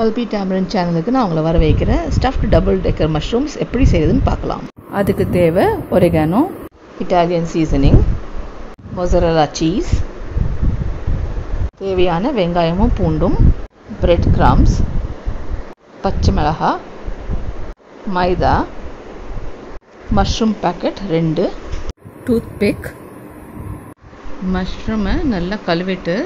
பல்பி tamarind சேனலுக்கு நான் உங்களை வர வைக்கிறேன் ஸ்டஃப்டு டபுள் டெக்கர் மஷ்ரூம்ஸ் எப்படி செய்யுதுன்னு பார்க்கலாம். அதுக்கு தேவை oregano Italian seasoning mozzarella cheese தேவையான வெங்காயமும் பூண்டும் பிரெட் கிராம்ஸ் பச்சை மிளகாய் மைதா மஷ்ரூம் பேக்கெட் ரெண்டு. டூத் பிக் மஷ்ரூமை நல்லா கழுவிட்டு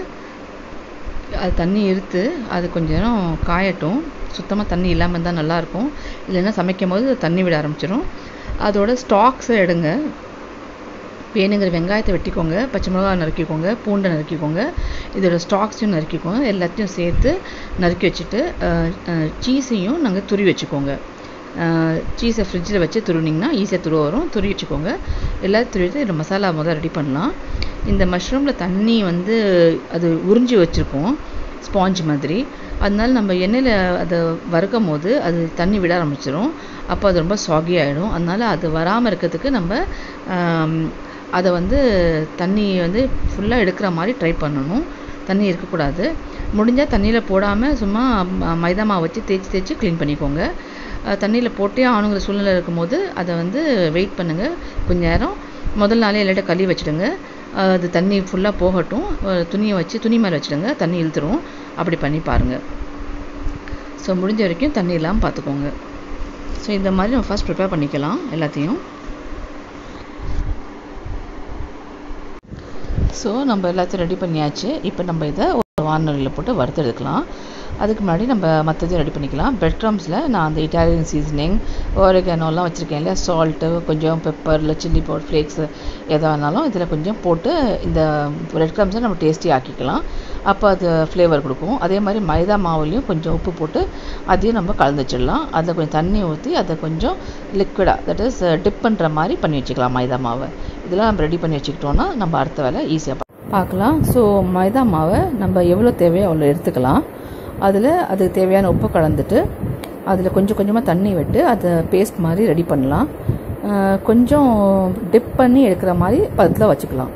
அது தண்ணி இருத்து அது கொஞ்ச நேரம் காயட்டும். சுத்தமாக தண்ணி இல்லாமல் இருந்தால் நல்லாயிருக்கும் இல்லைன்னா சமைக்கும் போது தண்ணி விட ஆரம்பிச்சிடும் அதோட ஸ்டாக்ஸை எடுங்க. வேணுங்கிற வெங்காயத்தை வெட்டிக்கோங்க. பச்சை மிளகாய் நறுக்கிக்கோங்க. பூண்டை நறுக்கிக்கோங்க. இதோட ஸ்டாக்ஸையும் நறுக்கிக்கோங்க. எல்லாத்தையும் சேர்த்து நறுக்கி வச்சுட்டு சீஸையும் நாங்கள் துருவி வச்சுக்கோங்க. சீஸை ஃப்ரிட்ஜில் வச்சு துருவினிங்கன்னா ஈஸியாக துருவ வரும். துருவி வச்சுக்கோங்க. எல்லாத்தையும் துருவிட்டு இந்த மசாலா முதல் ரெடி பண்ணலாம். இந்த மஷ்ரூமில் தண்ணி வந்து அது உறிஞ்சி வச்சுருக்கோம் ஸ்பாஞ்ச் மாதிரி. அதனால நம்ம எண்ணெயில் அதை வறுக்கும் போது அது தண்ணி விட ஆரம்பிச்சிடும் அப்போ அது ரொம்ப சாகி ஆகிடும் அதனால் அது வராமல் இருக்கிறதுக்கு நம்ம அதை வந்து தண்ணி வந்து ஃபுல்லாக எடுக்கிற மாதிரி ட்ரை பண்ணணும். தண்ணி இருக்கக்கூடாது. முடிஞ்சால் தண்ணியில் போடாமல் சும்மா மைதா மாவு வச்சு தேய்ச்சி தேய்ச்சி க்ளீன் பண்ணிக்கோங்க. தண்ணியில் போட்டே ஆணுங்கிற சூழ்நிலை இருக்கும்போது அதை வந்து வெயிட் பண்ணுங்கள் கொஞ்ச நேரம். முதல் நாளே எல்லாட்ட கழுவி வச்சுடுங்க. அது தண்ணி ஃபுல்லாக போகட்டும். துணியை வச்சு துணி மேலே வச்சுடுங்க. தண்ணி இழுத்துரும். அப்படி பண்ணி பாருங்கள் ஸோ முடிஞ்ச வரைக்கும் தண்ணி இல்லாமல் பார்த்துக்கோங்க ஸோ இந்த மாதிரி நம்ம ஃபஸ்ட் ப்ரிப்பேர் பண்ணிக்கலாம் எல்லாத்தையும். ஸோ நம்ம எல்லாத்தையும் ரெடி பண்ணியாச்சு. இப்போ நம்ம இதை ஒரு வானொலியில் போட்டு வறுத்து எடுக்கலாம் அதுக்கு முன்னாடி நம்ம மற்றதையும் ரெடி பண்ணிக்கலாம். பிரெட் க்ரம்ஸில் நான் அந்த இட்டாலியன் சீசனிங் ஓரிகனோலாம் வச்சுருக்கேன் இல்லையா? சால்ட்டு கொஞ்சம் பெப்பர் இல்லை சில்லி பவுடர் ஃப்ளேக்ஸு எதாக இருந்தாலும் இதில் கொஞ்சம் போட்டு இந்த பிரெட் க்ரம்ஸை நம்ம டேஸ்டி ஆக்கிக்கலாம். அப்போ அது ஃப்ளேவர் கொடுக்கும். அதே மாதிரி மைதா மாவுலேயும் கொஞ்சம் உப்பு போட்டு அதையும் நம்ம கலந்து வச்சிடலாம். அதில் கொஞ்சம் தண்ணி ஊற்றி அதை கொஞ்சம் லிக்விடாக தட் இஸ் டிப் பண்ணுற மாதிரி பண்ணி வச்சுக்கலாம் மைதா மாவை. இதெல்லாம் நம்ம ரெடி பண்ணி வச்சுக்கிட்டோன்னா நம்ம அடுத்த வேலை ஈஸியாக பார்க்கலாம். ஸோ மைதா மாவை நம்ம எவ்வளோ தேவையோ அவ்வளோ எடுத்துக்கலாம். அதில் அதுக்கு தேவையான உப்பு கலந்துட்டு அதில் கொஞ்சம் கொஞ்சமாக தண்ணி விட்டு அதை பேஸ்ட் மாதிரி ரெடி பண்ணலாம். கொஞ்சம் டிப் பண்ணி எடுக்கிற மாதிரி பதத்தில் வச்சுக்கலாம்.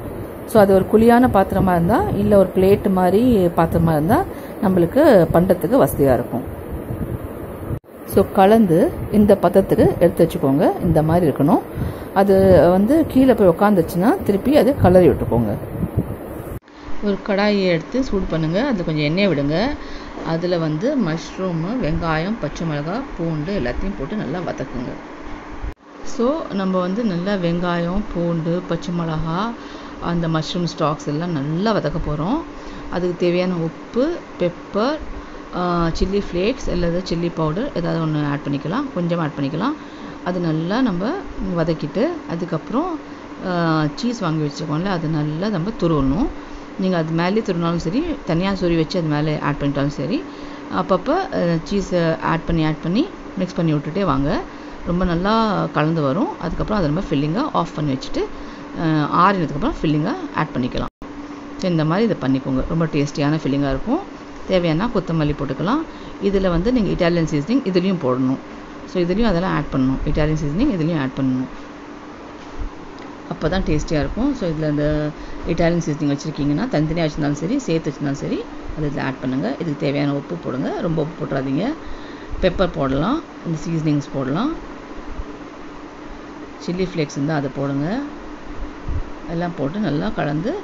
ஸோ அது ஒரு குழியான பாத்திரமாக இருந்தால் இல்லை ஒரு பிளேட்டு மாதிரி பாத்திரமாக இருந்தால் நம்மளுக்கு பண்ணுறதுக்கு வசதியாக இருக்கும். ஸோ கலந்து இந்த பதத்துக்கு எடுத்து வச்சுக்கோங்க. இந்த மாதிரி இருக்கணும். அது வந்து கீழே போய் உக்காந்துச்சுன்னா திருப்பி அதை கலரி விட்டுக்கோங்க. ஒரு கடாயை எடுத்து சூடு பண்ணுங்கள் அதில் கொஞ்சம் எண்ணெய் விடுங்க. அதில் வந்து மஷ்ரூமு வெங்காயம் பச்சை மிளகாய் பூண்டு எல்லாத்தையும் போட்டு நல்லா வதக்குங்க. ஸோ நம்ம வந்து நல்லா வெங்காயம் பூண்டு பச்சை மிளகா அந்த மஷ்ரூம் ஸ்டாக்ஸ் எல்லாம் நல்லா வதக்க போகிறோம் அதுக்கு தேவையான உப்பு பெப்பர் சில்லி ஃப்ளேக்ஸ் அல்லது சில்லி பவுடர் ஏதாவது ஒன்று ஆட் பண்ணிக்கலாம். கொஞ்சமாக ஆட் பண்ணிக்கலாம். அது நல்லா நம்ம வதக்கிட்டு அதுக்கப்புறம் சீஸ் வாங்கி வச்சுருக்கோம்ல அது நல்லா நம்ம துருவணும். நீங்கள் அது மேலே திருநாலும் சரி தனியாக சொறி வச்சு அது மேலே ஆட் பண்ணிட்டாலும் சரி அப்பப்போ சீஸை ஆட் பண்ணி ஆட் பண்ணி மிக்ஸ் பண்ணி விட்டுட்டே வாங்க. ரொம்ப நல்லா கலந்து வரும். அதுக்கப்புறம் அதை நம்ம ஃபில்லிங்காக ஆஃப் பண்ணி வச்சுட்டு ஆறினதுக்கப்புறம் ஃபில்லிங்காக ஆட் பண்ணிக்கலாம். ஸோ இந்த மாதிரி இதை பண்ணிக்கோங்க. ரொம்ப டேஸ்டியான ஃபில்லிங்காக இருக்கும். தேவையானா கொத்தமல்லி போட்டுக்கலாம். இதில் வந்து நீங்கள் இட்டாலியன் சீசனிங் இதுலேயும் போடணும். ஸோ இதுலேயும் அதெல்லாம் ஆட் பண்ணணும். இட்டாலியன் சீசனிங் இதுலேயும் ஆட் பண்ணணும். அப்போ தான் டேஸ்டியாக இருக்கும். ஸோ இதில் இந்த இட்டாலியன் சீசனிங் வச்சுருக்கீங்கன்னா தனித்தனியாக வச்சுருந்தாலும் சரி சேர்த்து வச்சுருந்தாலும் சரி அது இதில் ஆட் பண்ணுங்கள் இதுக்கு தேவையான உப்பு போடுங்க. ரொம்ப உப்பு போட்டுறாதீங்க. பெப்பர் போடலாம். இந்த சீசனிங்ஸ் போடலாம். சில்லி ஃப்ளேக்ஸ் இருந்தால் அதை போடுங்க. எல்லாம் போட்டு நல்லா கலந்து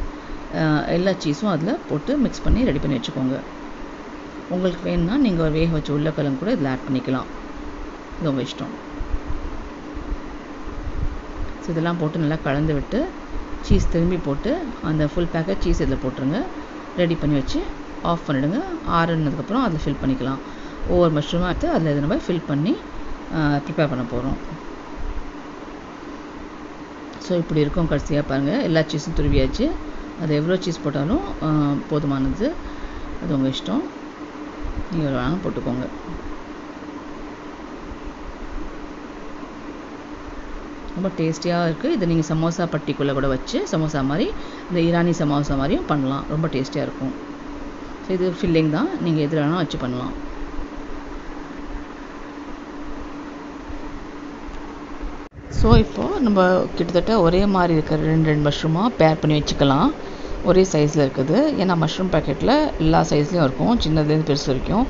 எல்லா சீஸும் அதில் போட்டு மிக்ஸ் பண்ணி ரெடி பண்ணி வச்சுக்கோங்க. உங்களுக்கு வேணும்னா நீங்கள் வேக வச்ச உள்ளக்கிழங்கு கூட இதில் ஆட் பண்ணிக்கலாம். இது உங்கள் இஷ்டம். ஸோ இதெல்லாம் போட்டு நல்லா கலந்து விட்டு சீஸ் திரும்பி போட்டு அந்த ஃபுல் பேக்கெட் சீஸ் இதில் போட்டுருங்க. ரெடி பண்ணி வச்சு ஆஃப் பண்ணிவிடுங்க ஆறுனதுக்கப்புறம் அதில் ஃபில் பண்ணிக்கலாம். ஒவ்வொரு மஷ்ரூமாக எடுத்து அதில் இதை நம்ம ஃபில் பண்ணி ப்ரிப்பேர் பண்ண போகிறோம் ஸோ இப்படி இருக்கும் கடைசியாக பாருங்கள் எல்லா சீஸும் துருவியாச்சு. அது எவ்வளோ சீஸ் போட்டாலும் போதுமானது. அது உங்கள் இஷ்டம். நீங்கள் வாங்க வேணாலும் போட்டுக்கோங்க. ரொம்ப டேஸ்டியாக இருக்குது இதை நீங்கள் சமோசா பட்டிக்குள்ளே கூட வச்சு சமோசா மாதிரி இந்த ஈரானி சமோசா மாதிரியும் பண்ணலாம். ரொம்ப டேஸ்டியாக இருக்கும். ஸோ இது ஃபில்லிங் தான். நீங்கள் எது வேணால் வச்சு பண்ணலாம். ஸோ இப்போது நம்ம கிட்டத்தட்ட ஒரே மாதிரி இருக்கிற ரெண்டு ரெண்டு மஷ்ரூமாக பேர் பண்ணி வச்சுக்கலாம். ஒரே சைஸில் இருக்குது. ஏன்னா மஷ்ரூம் பேக்கெட்டில் எல்லா சைஸ்லேயும் இருக்கும். சின்னதுலேருந்து பெருசு வரைக்கும்.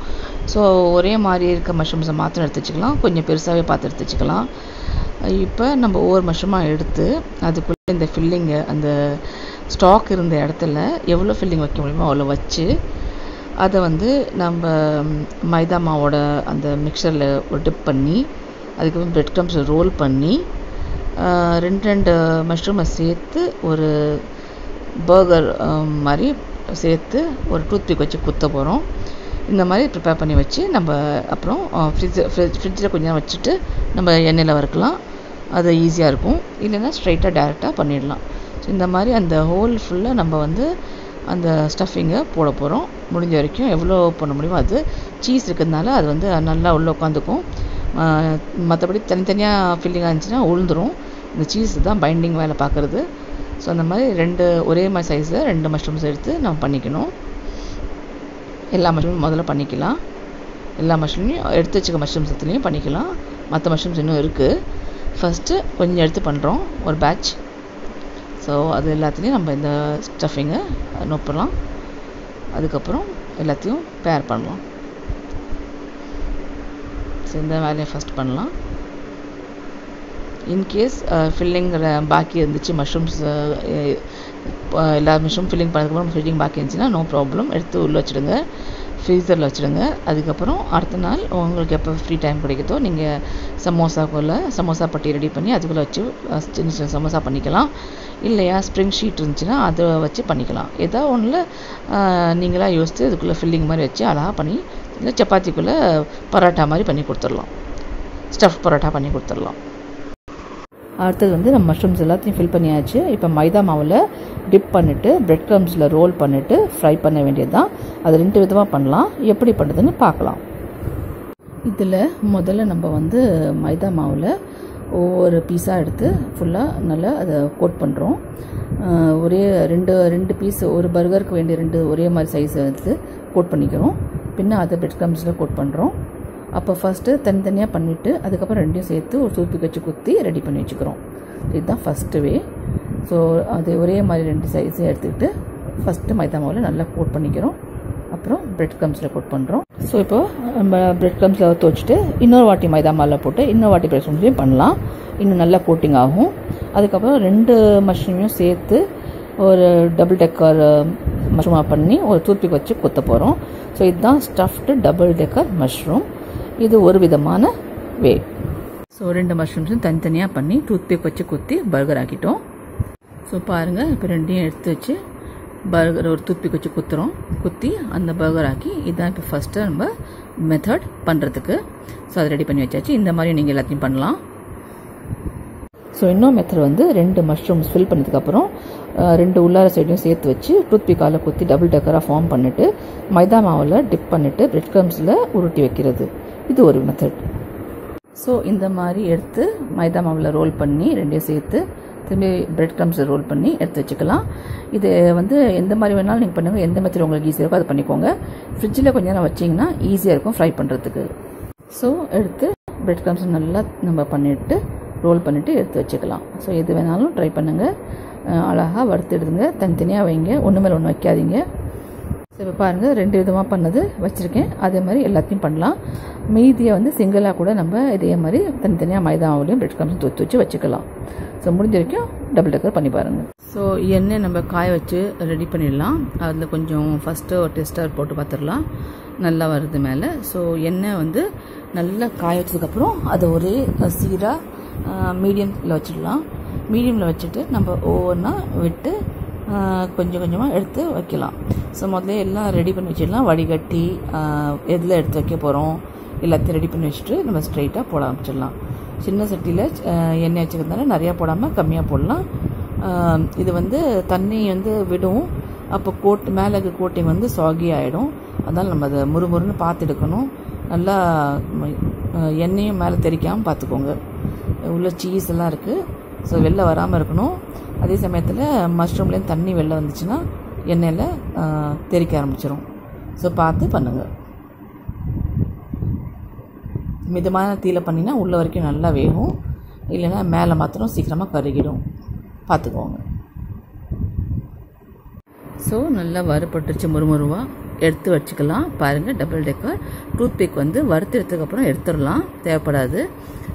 ஸோ ஒரே மாதிரி இருக்க மஷ்ரூம்ஸை மாத்திரம் எடுத்து வச்சுக்கலாம். கொஞ்சம் பெருசாகவே பார்த்து எடுத்து வச்சுக்கலாம். இப்போ நம்ம ஒவ்வொரு மஷமாக எடுத்து அதுக்குள்ளே இந்த ஃபில்லிங்கை அந்த ஸ்டாக் இருந்த இடத்துல எவ்வளோ ஃபில்லிங் வைக்க முடியுமோ அவ்வளோ வச்சு அதை வந்து நம்ம மைதா மாவோட அந்த மிக்சரில் டிப் பண்ணி அதுக்கப்புறம் பிரெட் க்ரம்ஸ் ரோல் பண்ணி ரெண்டு ரெண்டு மஷ்ரூமை சேர்த்து ஒரு பர்கர் மாதிரி சேர்த்து ஒரு டூத்பிக் வச்சு குத்த போகிறோம் இந்த மாதிரி ப்ரிப்பேர் பண்ணி வச்சு நம்ம அப்புறம் ஃப்ரிட்ஜ் ஃப்ரிட்ஜ் ஃப்ரிட்ஜில் கொஞ்ச நேரம் வச்சுட்டு நம்ம எண்ணெயில் வறுக்கலாம். அது ஈஸியாக இருக்கும். இல்லைன்னா ஸ்ட்ரைட்டாக டேரெக்டாக பண்ணிடலாம். ஸோ இந்த மாதிரி அந்த ஹோல் ஃபுல்லாக நம்ம வந்து அந்த ஸ்டஃபிங்கை போட போகிறோம் முடிஞ்ச வரைக்கும் எவ்வளோ பண்ண முடியுமோ அது சீஸ் இருக்கிறதுனால அது வந்து நல்லா உள்ளே உட்காந்துக்கும். மற்றபடி தனித்தனியாக ஃபில்லிங்காக இருந்துச்சுன்னா உளுந்துரும். இந்த சீஸ் தான் பைண்டிங் வேலை பார்க்குறது. ஸோ அந்த மாதிரி ரெண்டு ஒரே மாதிரி சைஸில் ரெண்டு மஷ்ரூம்ஸ் எடுத்து நம்ம பண்ணிக்கணும். எல்லா மஷ்ரூமும் முதல்ல பண்ணிக்கலாம். எல்லா மஷ்ரூம்லையும் எடுத்து வச்சுக்க மஷ்ரூம்ஸ் எடுத்துலையும் பண்ணிக்கலாம். மற்ற மஷ்ரூம்ஸ் இன்னும் இருக்குது ஃபஸ்ட்டு கொஞ்சம் எடுத்து பண்ணுறோம் ஒரு பேட்ச் ஸோ அது எல்லாத்துலேயும் நம்ம இந்த ஸ்டஃபிங்கை நொப்பலாம். அதுக்கப்புறம் எல்லாத்தையும் பேர் பண்ணலாம். ஸோ இந்த வேலையை ஃபஸ்ட் பண்ணலாம். இன்கேஸ் ஃபில்லிங்கிற பாக்கி இருந்துச்சு மஷ்ரூம்ஸ் எல்லா மஷ்ரூம் ஃபில்லிங் பண்ணதுக்கப்புறம் ஃபில்லிங் பாக்கி இருந்துச்சுன்னா நோ ப்ராப்ளம் எடுத்து உள்ளே வச்சுடுங்க. ஃப்ரீசரில் வச்சுடுங்க. அதுக்கப்புறம் அடுத்த நாள் உங்களுக்கு எப்போ ஃப்ரீ டைம் கிடைக்குதோ நீங்கள் சமோசாக்குள்ளே சமோசா பட்டி ரெடி பண்ணி அதுக்குள்ளே வச்சு சின்ன சின்ன சமோசா பண்ணிக்கலாம். இல்லையா ஸ்ப்ரிங் ஷீட் இருந்துச்சுன்னா அதை வச்சு பண்ணிக்கலாம். ஏதோ ஒன்றில் நீங்களாக யோசித்து இதுக்குள்ளே ஃபில்லிங் மாதிரி வச்சு அழகாக பண்ணி இல்லை சப்பாத்திக்குள்ளே பரோட்டா மாதிரி பண்ணி கொடுத்துடலாம். ஸ்டஃப் பரோட்டா பண்ணி கொடுத்துடலாம். அடுத்தது வந்து நம்ம மஷ்ரூம்ஸ் எல்லாத்தையும் ஃபில் பண்ணியாச்சு. இப்போ மைதா மாவில் டிப் பண்ணிவிட்டு பிரெட் க்ரம்ஸில் ரோல் பண்ணிவிட்டு ஃப்ரை பண்ண வேண்டியது தான் அது ரெண்டு விதமாக பண்ணலாம். எப்படி பண்ணுறதுன்னு பார்க்கலாம். இதில் முதல்ல நம்ம வந்து மைதா மாவில் ஒவ்வொரு பீஸாக எடுத்து ஃபுல்லாக நல்லா அதை கோட் பண்ணுறோம் ஒரே ரெண்டு ரெண்டு பீஸ் ஒரு பர்கருக்கு வேண்டிய ரெண்டு ஒரே மாதிரி சைஸ் எடுத்து கோட் பண்ணிக்கிறோம். பின்ன அதை பிரெட் க்ரம்ஸில் கோட் பண்ணுறோம் அப்போ ஃபஸ்ட்டு தனித்தனியாக பண்ணிவிட்டு அதுக்கப்புறம் ரெண்டையும் சேர்த்து ஒரு டூத்பிக் வச்சு குத்தி ரெடி பண்ணி வச்சுக்கிறோம். இதுதான் ஃபஸ்ட்டு வே. ஸோ அது ஒரே மாதிரி ரெண்டு சைஸையும் எடுத்துக்கிட்டு ஃபஸ்ட்டு மைதா மாவில் நல்லா கோட் பண்ணிக்கிறோம். அப்புறம் பிரெட் க்ரம்ஸில் கோட் பண்ணுறோம் ஸோ இப்போ நம்ம பிரெட் க்ரம்ஸில் துவச்சிட்டு இன்னொரு வாட்டி மைதா மாவில் போட்டு இன்னொரு வாட்டி பிரெட் க்ரம்ஸ்லையும் பண்ணலாம். இன்னும் நல்லா கோட்டிங் ஆகும். அதுக்கப்புறம் ரெண்டு மஷ்ரூமையும் சேர்த்து ஒரு டபுள் டெக்கர் மஷ்ரூமாக பண்ணி ஒரு டூத்பிக் வச்சு கொத்த போகிறோம் ஸோ இதுதான் ஸ்டஃப்டு டபுள் டெக்கர் மஷ்ரூம் இது ஒரு விதமான வே. ஸோ ரெண்டு மஷ்ரூம்ஸும் தனித்தனியாக பண்ணி டூத்பிக் வச்சு குத்தி பர்கர் ஆக்கிட்டோம். ஸோ பாருங்கள் இப்போ ரெண்டையும் எடுத்து வச்சு பர்கர் ஒரு டூத்பிக் வச்சு குத்துறோம். குத்தி அந்த பர்கர் ஆக்கி இதுதான் இப்போ ஃபஸ்ட்டு நம்ம மெத்தட் பண்ணுறதுக்கு ஸோ அதை ரெடி பண்ணி வச்சாச்சு. இந்த மாதிரி நீங்கள் எல்லாத்தையும் பண்ணலாம். ஸோ இன்னொரு மெத்தட் வந்து ரெண்டு மஷ்ரூம்ஸ் ஃபில் பண்ணதுக்கப்புறம் ரெண்டு உள்ளார சைடையும் சேர்த்து வச்சு டூத்பிக்கால் குத்தி டபுள் டக்கராக ஃபார்ம் பண்ணிவிட்டு மைதா மாவில் டிப் பண்ணிவிட்டு பிரெட் க்ரம்ஸில் உருட்டி வைக்கிறது. இது ஒரு மெத்தட் ஸோ இந்த மாதிரி எடுத்து மைதா மாவில் ரோல் பண்ணி ரெண்டையும் சேர்த்து திரும்பி பிரெட் க்ரம்ஸ் ரோல் பண்ணி எடுத்து வச்சுக்கலாம். இது வந்து எந்த மாதிரி வேணாலும் நீங்கள் பண்ணுங்கள் எந்த மெத்தட் உங்களுக்கு ஈஸியாக இருக்கோ அதை பண்ணிக்கோங்க. ஃப்ரிட்ஜில் கொஞ்ச நேரம் வச்சிங்கன்னா ஈஸியாக இருக்கும் ஃப்ரை பண்ணுறதுக்கு ஸோ எடுத்து பிரெட் க்ரம்ஸ் நல்லா நம்ம பண்ணிவிட்டு ரோல் பண்ணிவிட்டு எடுத்து வச்சுக்கலாம். ஸோ எது வேணாலும் ட்ரை பண்ணுங்கள் அழகாக வறுத்து எடுத்துங்க தனித்தனியாக வைங்க. ஒன்று மேலே ஒன்று வைக்காதீங்க. ஸோ இப்போ பாருங்கள் ரெண்டு விதமாக பண்ணது வச்சுருக்கேன். அதே மாதிரி எல்லாத்தையும் பண்ணலாம். மீதியை வந்து சிங்கிளாக கூட நம்ம இதே மாதிரி தனித்தனியாக மைதாவிலையும் பிரெட் க்ரம்ஸ் தூத்து வச்சு வச்சுக்கலாம். ஸோ முடிஞ்ச வரைக்கும் டபுள் டக்கர் பண்ணி பாருங்கள் ஸோ எண்ணெய் நம்ம காய வச்சு ரெடி பண்ணிடலாம். அதில் கொஞ்சம் ஃபஸ்ட்டு ஒரு டெஸ்டர் போட்டு பார்த்துடலாம் நல்லா வருது மேலே. ஸோ எண்ணெய் வந்து நல்லா காய வச்சதுக்கப்புறம் அதை ஒரே சீராக மீடியமில் வச்சிடலாம். மீடியமில் வச்சுட்டு நம்ம ஒவ்வொன்றா விட்டு கொஞ்சம் கொஞ்சமாக எடுத்து வைக்கலாம். ஸோ முதல்ல எல்லாம் ரெடி பண்ணி வச்சிடலாம். வடிகட்டி எதில் எடுத்து வைக்க போகிறோம் எல்லாத்தையும் ரெடி பண்ணி வச்சுட்டு நம்ம ஸ்ட்ரைட்டாக போட ஆரம்பிச்சிடலாம். சின்ன சட்டியில் எண்ணெய் வச்சுக்கிறதுனால நிறையா போடாமல் கம்மியாக போடலாம். இது வந்து தண்ணி வந்து விடும். அப்போ கோட் மேலே இருக்க கோட்டிங் வந்து சாகி ஆகிடும் அதனால் நம்ம அதை முறுமுறுன்னு பார்த்து எடுக்கணும். நல்லா எண்ணெயும் மேலே தெரிக்காமல் பார்த்துக்கோங்க. உள்ள சீஸ் எல்லாம் இருக்குது ஸோ வெளில வராமல் இருக்கணும். அதே சமயத்தில் மஷ்ரூம்லேருந்து தண்ணி வெளில வந்துச்சுன்னா எண்ணெயில் தெறிக்க ஆரம்பிச்சிடும் ஸோ பார்த்து பண்ணுங்கள் மிதமான தீல பண்ணினா உள்ள வரைக்கும் நல்லா வேகும். இல்லைன்னா மேலே மாத்திரம் சீக்கிரமாக கருகிடும். பார்த்துக்கோங்க. ஸோ நல்லா வறுபட்டுருச்சு முறுமுறுவாக எடுத்து வச்சுக்கலாம். பாருங்கள் டபுள் டெக்கர் டூத் பிக் வந்து வறுத்து எடுத்ததுக்கப்புறம் எடுத்துடலாம். தேவைப்படாது.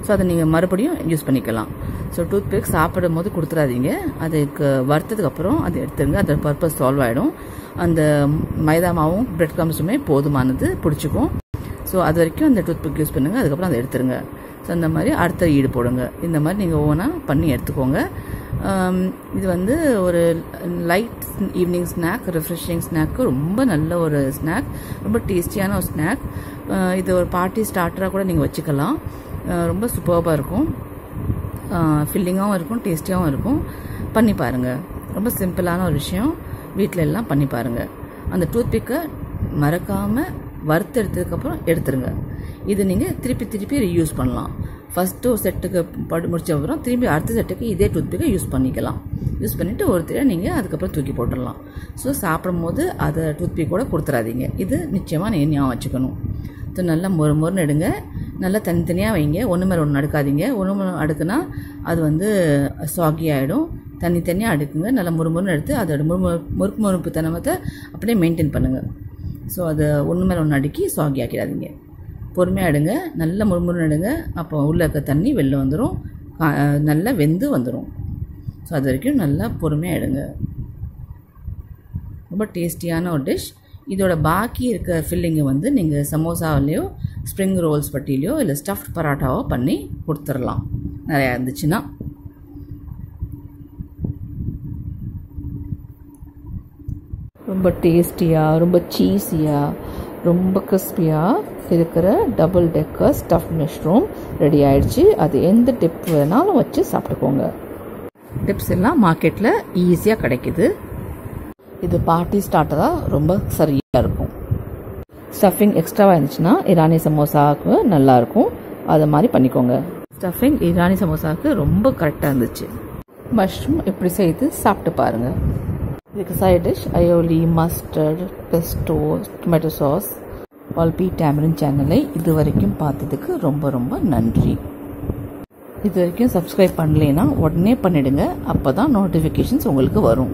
ஸோ அதை நீங்கள் மறுபடியும் யூஸ் பண்ணிக்கலாம். ஸோ டூத் பிக் சாப்பிடும் போது கொடுத்துடாதீங்க. அதுக்கு வறுத்ததுக்கப்புறம் அதை எடுத்துருங்க அதோட பர்பஸ் சால்வ் ஆகிடும் அந்த மைதா மாவும் பிரெட் கிரம்ஸுமே போதுமானது பிடிச்சிக்கும். ஸோ அது வரைக்கும் அந்த டூத் பிக் யூஸ் பண்ணுங்கள் அதுக்கப்புறம் அதை எடுத்துருங்க ஸோ அந்த மாதிரி அடுத்த ஈடு போடுங்க. இந்த மாதிரி நீங்கள் ஓனாக பண்ணி எடுத்துக்கோங்க. இது வந்து ஒரு light evening snack refreshing snack ரொம்ப நல்ல ஒரு ஸ்நாக் ரொம்ப டேஸ்டியான ஒரு ஸ்நாக் இது ஒரு பார்ட்டி ஸ்டார்டராக கூட நீங்கள் வச்சுக்கலாம். ரொம்ப சூப்பர்பாக இருக்கும். ஃபில்லிங்காகவும் இருக்கும் டேஸ்டியாகவும் இருக்கும். பண்ணி பாருங்கள் ரொம்ப சிம்பிளான ஒரு விஷயம். வீட்டில் எல்லாம் பண்ணி பாருங்கள் அந்த டூத் பிக்கை மறக்காமல் வறுத்து எடுத்ததுக்கப்புறம் எடுத்துருங்க. இது நீங்கள் திருப்பி திருப்பி யூஸ் பண்ணலாம். ஃபஸ்ட்டு ஒரு செட்டுக்கு படு முடிச்ச அப்புறம் திரும்பி அடுத்த செட்டுக்கு இதே டூத்பிக்கை யூஸ் பண்ணிக்கலாம். யூஸ் பண்ணிவிட்டு ஒருத்தர நீங்கள் அதுக்கப்புறம் தூக்கி போட்டுடலாம். ஸோ சாப்பிடும் போது அதை டூத் கூட கொடுத்துறாதீங்க. இது நிச்சயமாக நீங்கள் ஞாபகம் வச்சுக்கணும். ஸோ நல்லா மொறு மொறுன்னு எடுங்க. நல்லா தனித்தனியாக வைங்க. ஒன்று மேலே ஒன்று அடுக்காதீங்க. ஒன்று மேலே அடுக்குனா அது வந்து சாகி ஆகிடும் தனித்தனியாக அடுக்குங்க. நல்லா முறுமுறுன்னு எடுத்து அதோட முறு முறுப்பு முறுப்பு தனமத்தை அப்படியே மெயின்டைன் பண்ணுங்கள் ஸோ அதை ஒன்று மேலே ஒன்று அடுக்கி சாகி ஆக்கிடாதீங்க. பொறுமையாக எடுங்க. நல்ல முறுமுறுன்னு எடுங்க. அப்போ உள்ளே இருக்க தண்ணி வெளில வந்துடும் நல்லா வெந்து வந்துடும் ஸோ அது வரைக்கும் நல்லா பொறுமையாக எடுங்க. ரொம்ப டேஸ்டியான ஒரு டிஷ். இதோட பாக்கி இருக்க ஃபில்லிங்கை வந்து நீங்கள் சமோசாவிலையோ ஸ்ப்ரிங் ரோல்ஸ் பட்டியிலையோ இல்லை ஸ்டஃப்ட் பரோட்டாவோ பண்ணி கொடுத்துடலாம். நிறையா இருந்துச்சுன்னா. ரொம்ப டேஸ்டியாக ரொம்ப சீஸியாக ரொம்ப கிறிஸ்பியாக இருக்கிற double decker stuff mushroom ready ஆயிடுச்சு. அது எந்த டிப் வேணாலும் வச்சு சாப்பிட்டுக்கோங்க. டிப்ஸ் எல்லாம் மார்க்கெட்டில் ஈஸியாக கிடைக்குது. இது பார்ட்டி ஸ்டார்டராக ரொம்ப சரியாக இருக்கும். ஸ்டஃபிங் எக்ஸ்ட்ராவாக இருந்துச்சுன்னா இரானி சமோசாவுக்கு நல்லாயிருக்கும் அது மாதிரி பண்ணிக்கோங்க. ஸ்டஃபிங் இரானி சமோசாவுக்கு ரொம்ப கரெக்டாக இருந்துச்சு. மஷ்ரூம் எப்படி செய்து சாப்பிட்டு பாருங்கள் இதுக்கு side dish aioli mustard pesto tomato sauce வால்பி tamarin சேனலை இது வரைக்கும் பார்த்ததுக்கு ரொம்ப ரொம்ப நன்றி. இது வரைக்கும் சப்ஸ்கிரைப் பண்ணலைன்னா உடனே பண்ணிடுங்க அப்போ தான் நோட்டிஃபிகேஷன்ஸ் உங்களுக்கு வரும்.